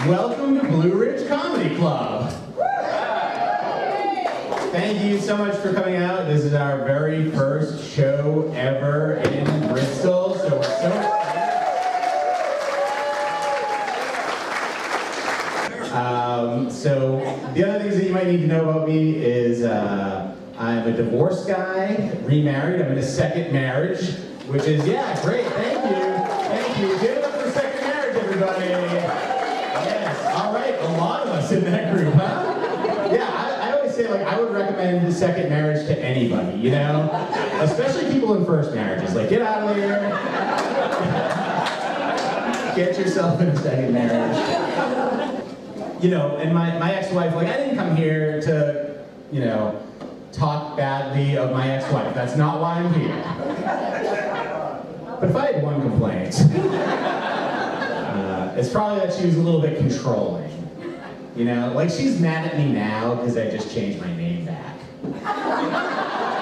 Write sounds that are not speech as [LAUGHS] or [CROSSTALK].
welcome to Blue Ridge Comedy Club. Thank you so much for coming out. This is our very first show ever in Bristol, so we're so excited. Um, so the other things that you might need to know about me is uh, I'm a divorced guy, remarried. I'm in a second marriage, which is yeah, great. Thank you, thank you. Give it up for second marriage, everybody. A lot of us in that group, huh? Yeah, I, I always say like I would recommend the second marriage to anybody, you know, especially people in first marriages. Like, get out of here. Get yourself in a second marriage. You know, and my, my ex-wife, like I didn't come here to, you know, talk badly of my ex-wife. That's not why I'm here. But if I had one complaint, [LAUGHS] uh, it's probably that she was a little bit controlling. You know, like she's mad at me now because I just changed my name back. [LAUGHS]